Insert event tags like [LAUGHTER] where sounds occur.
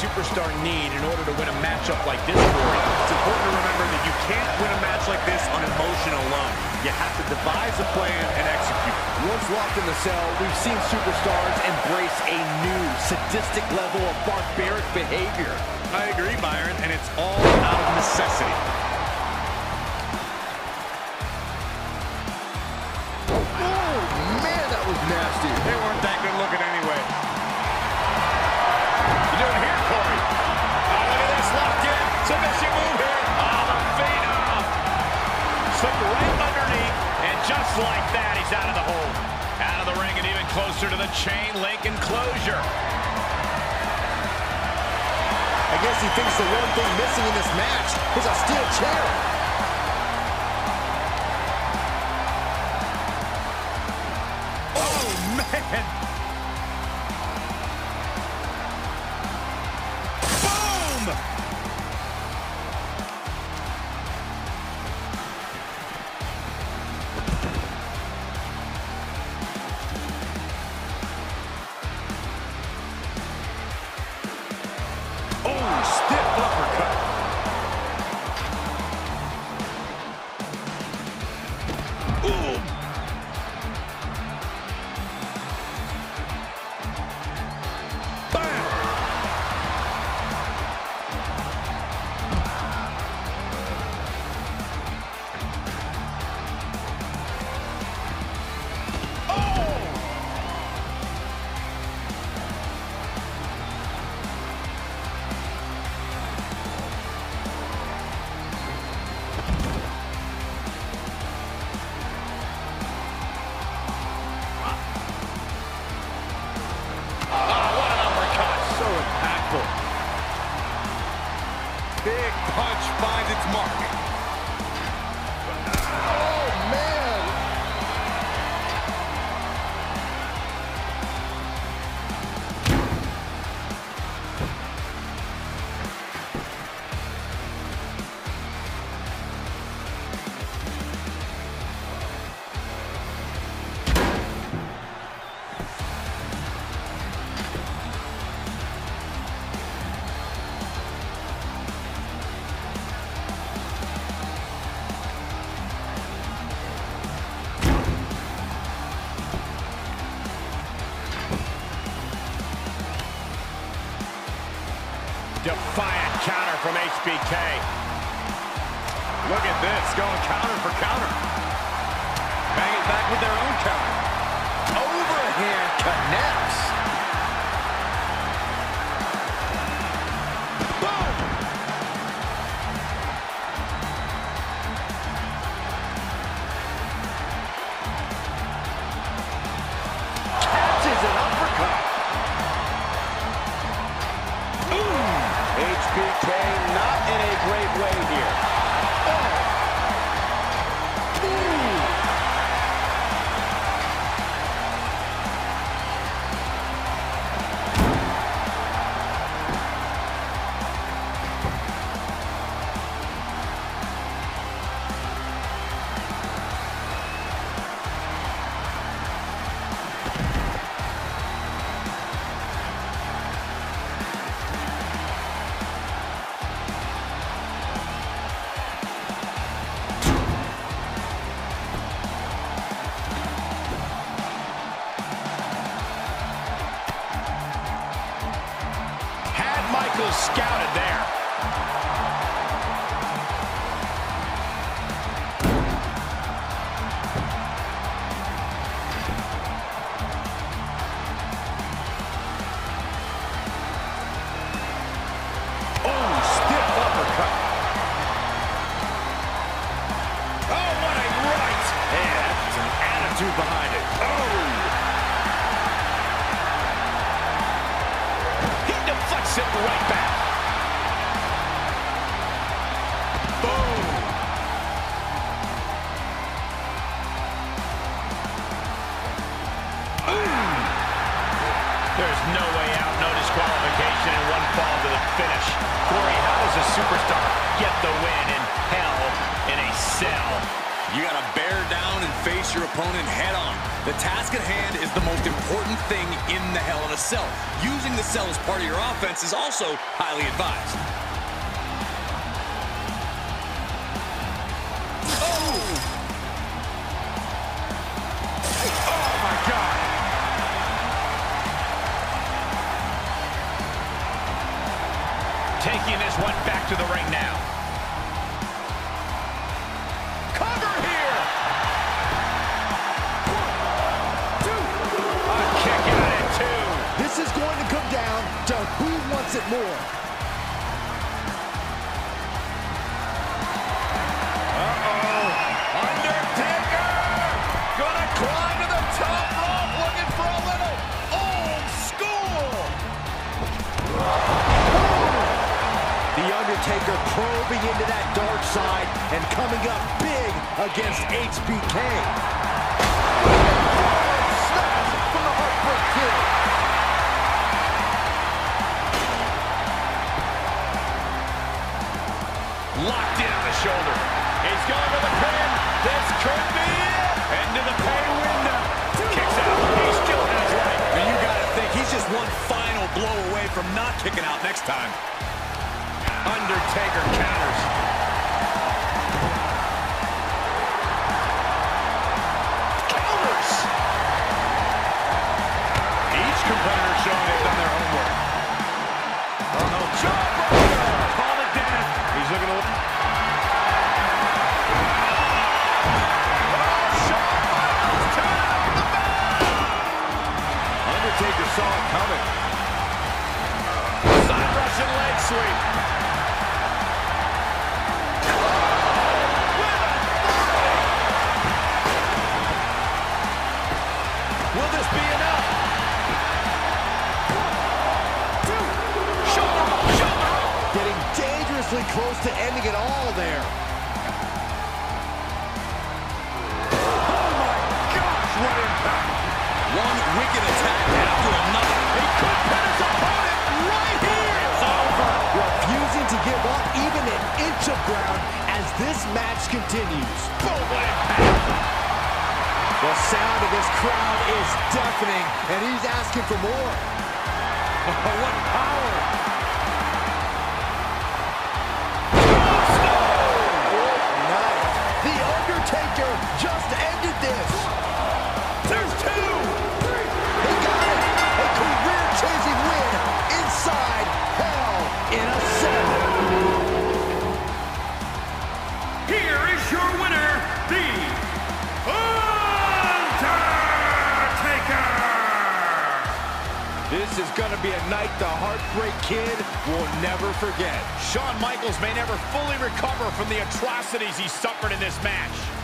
superstar need in order to win a matchup like this, Corey? It's important to remember that you can't win a match like this on emotion alone. You have to devise a plan and execute. Once locked in the cell, we've seen superstars embrace a new sadistic level of barbaric behavior. I agree, Byron, and it's all out of necessity. Oh, man, that was nasty. Just like that, he's out of the hole. Out of the ring and even closer to the chain link enclosure. I guess he thinks the one thing missing in this match is a steel chair. Oh, man. Big punch finds its mark. Defiant counter from HBK. Look at this, going counter for counter. Bang it back with their own counter. Overhand connects. Michaels scouted there. Oh. Oh, behind it. Oh. He deflects it right back. Superstar get the win in hell in a cell? You got to bear down and face your opponent head on. The task at hand is the most important thing in the Hell in a Cell. Using the cell as part of your offense is also highly advised. Taking this one back to the ring now. Cover here. One, two. A kick out at two. This is going to come down to who wants it more. Side and coming up big against HBK. Smash from the Heartbreak Kid. Locked in on the shoulder. He's going to the pin. This could be it. Into the pay window. Kicks out. He still has life. And you got to think he's just one final blow away from not kicking out next time. Undertaker. Counters. This be enough? Shoulder shoulder. Getting dangerously close to ending it all there. Oh my gosh, what impact. One wicked attack after another. He could pin his opponent right here. It's over. Refusing to give up even an inch of ground as this match continues. Boom, what impact. Of this crowd is deafening, and he's asking for more. [LAUGHS] Oh, what power. Nice. The Undertaker just ended the Heartbreak Kid will never forget. Shawn Michaels may never fully recover from the atrocities he suffered in this match.